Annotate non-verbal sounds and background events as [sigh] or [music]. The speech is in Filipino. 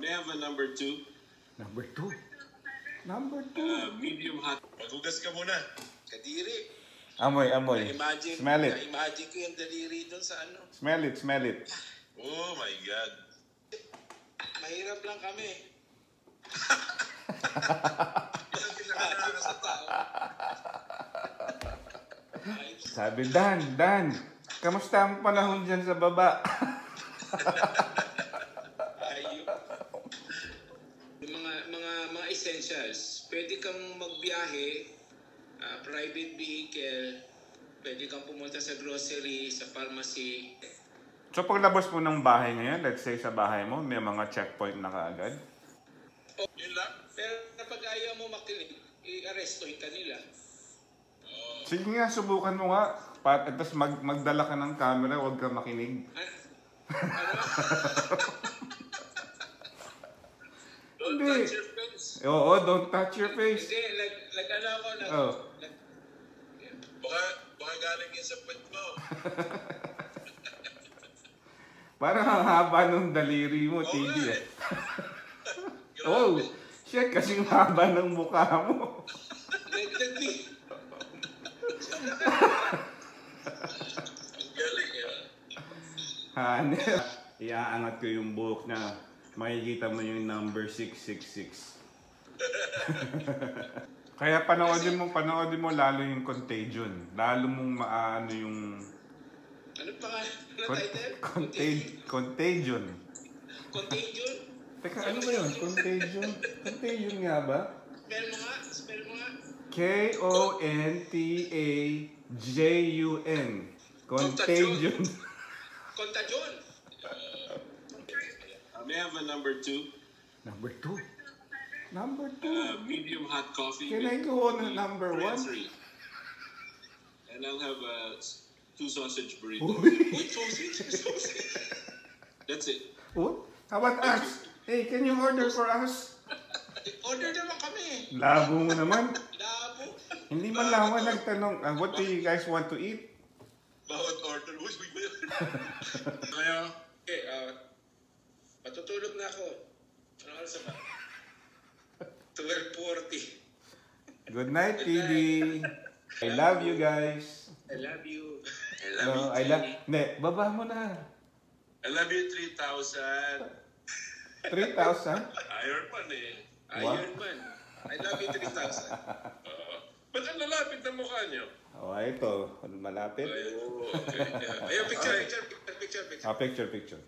May I have a number two? Number two. Number two. Uh, medium hot. Magugas ka muna. Kadiri. Amoy, amoy. Na-imagine, Smell it. na-imagine ko yung daliri doon sa ano. Smell it, smell it. Oh my God. Mahirap lang kami. Sabi, Dan, Dan, kamusta ang panahon dyan sa baba? [laughs] Ayun. Yung mga, mga, mga essentials. Pwede kang magbiyahe, ah, private vehicle, pwede kang pumunta sa grocery, sa pharmacy. So paglabas mo ng bahay ngayon, let's say sa bahay mo, may mga checkpoint na kaagad. Yun lang. Pero kapag ayaw mo makinig, i-arrestuhin ka nila. Sige nga, subukan mo nga. Pat, tapos mag, magdala ka ng camera, huwag ka makinig. [laughs] Ano? ano? Don't touch your face. Oo, don't touch your face. Hindi, nag, nag, ano ako, nag, Oh. nag, Baka, baka galing yun sa pet mo. [laughs] Parang ang haba ng daliri mo, Oo TD eh. eh. [laughs] Oh, shit, kasi haba ng mukha mo. Hanep. [laughs] Iaangat ko yung buhok na makikita mo yung number 666. [laughs] Kaya panoodin mo, panoodin mo lalo yung contagion. Lalo mong maano yung ano pa nga, ano con- title? contag- contagion. Contagion? Teka, ano ba yun? Contagion? Contagion nga ba? Spell mo nga, spell mo nga. K-O-N-T-A-J-U-N. Contagion. Contagion. [laughs] Uh, may I have a number two? Number two. Number two. Uh, medium hot coffee. Can I go on a number one? three. And I'll have uh, two sausage burritos. Uy, sausage, sausage. That's it. What? How about us? Hey, can you order for us? [laughs] Order naman kami. Labo mo naman. Labo. Hindi man lang ako nagtanong, uh, what do you guys want to eat? Bawat order. Uy, uy, uy. [laughs] Kaya, Okay, ah, matutulog na ako. Ano oras na ba? 12.40. Good night, TD. I love you guys. I love you. I love No, you. I love... Ne, baba mo na. I love you 3,000. 3,000? Iron Man eh. Wow. Iron Man. I love you 3,000. Uh, ba't ang lalapit ng mukha niyo? Oh, ito. Malapit. Ayun, okay. Yeah. Ayun, picture, picture, picture, picture, picture. Ah, picture, picture.